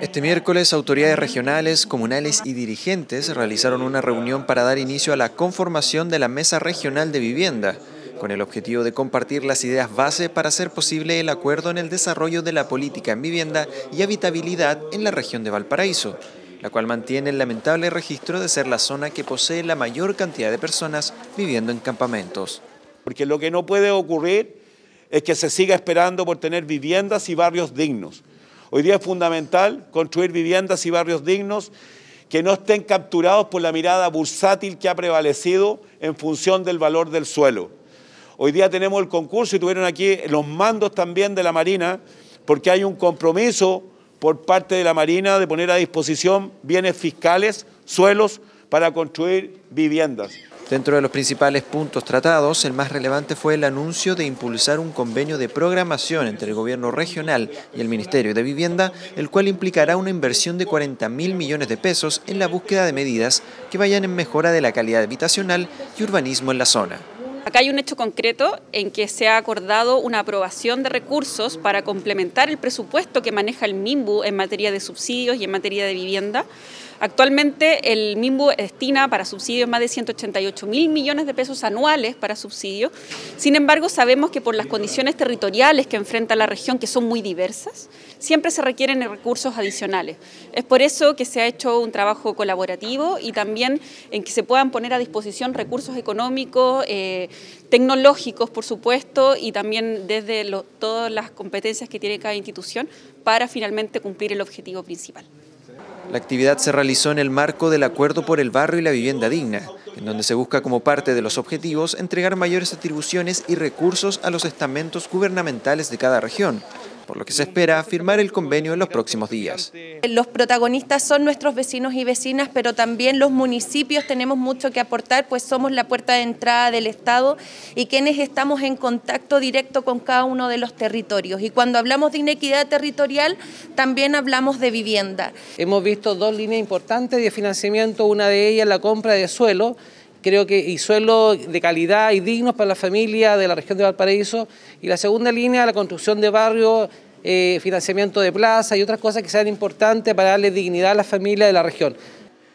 Este miércoles, autoridades regionales, comunales y dirigentes realizaron una reunión para dar inicio a la conformación de la Mesa Regional de Vivienda, con el objetivo de compartir las ideas base para hacer posible el acuerdo en el desarrollo de la política en vivienda y habitabilidad en la región de Valparaíso, la cual mantiene el lamentable registro de ser la zona que posee la mayor cantidad de personas viviendo en campamentos. Porque lo que no puede ocurrir es que se siga esperando por tener viviendas y barrios dignos. Hoy día es fundamental construir viviendas y barrios dignos que no estén capturados por la mirada bursátil que ha prevalecido en función del valor del suelo. Hoy día tenemos el concurso y tuvieron aquí los mandos también de la Marina, porque hay un compromiso por parte de la Marina de poner a disposición bienes fiscales, suelos, para construir viviendas. Dentro de los principales puntos tratados, el más relevante fue el anuncio de impulsar un convenio de programación entre el gobierno regional y el Ministerio de Vivienda, el cual implicará una inversión de 40 mil millones de pesos en la búsqueda de medidas que vayan en mejora de la calidad habitacional y urbanismo en la zona. Acá hay un hecho concreto en que se ha acordado una aprobación de recursos para complementar el presupuesto que maneja el MIMBU en materia de subsidios y en materia de vivienda. Actualmente el MIMBU destina para subsidios más de 188 mil millones de pesos anuales para subsidios. Sin embargo, sabemos que por las condiciones territoriales que enfrenta la región, que son muy diversas, siempre se requieren recursos adicionales. Es por eso que se ha hecho un trabajo colaborativo y también en que se puedan poner a disposición recursos económicos, eh, tecnológicos, por supuesto, y también desde todas las competencias que tiene cada institución para finalmente cumplir el objetivo principal. La actividad se realizó en el marco del Acuerdo por el Barrio y la Vivienda Digna, en donde se busca como parte de los objetivos entregar mayores atribuciones y recursos a los estamentos gubernamentales de cada región, por lo que se espera firmar el convenio en los próximos días. Los protagonistas son nuestros vecinos y vecinas, pero también los municipios tenemos mucho que aportar, pues somos la puerta de entrada del Estado y quienes estamos en contacto directo con cada uno de los territorios. Y cuando hablamos de inequidad territorial, también hablamos de vivienda. Hemos visto dos líneas importantes de financiamiento, una de ellas la compra de suelo, creo que y suelo de calidad y dignos para la familia de la región de Valparaíso y la segunda línea la construcción de barrios eh, financiamiento de plaza y otras cosas que sean importantes para darle dignidad a la familia de la región.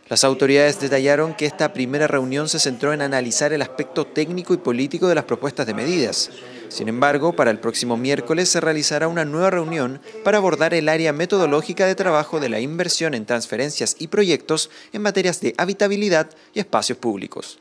Las autoridades detallaron que esta primera reunión se centró en analizar el aspecto técnico y político de las propuestas de medidas. Sin embargo, para el próximo miércoles se realizará una nueva reunión para abordar el área metodológica de trabajo de la inversión en transferencias y proyectos en materias de habitabilidad y espacios públicos.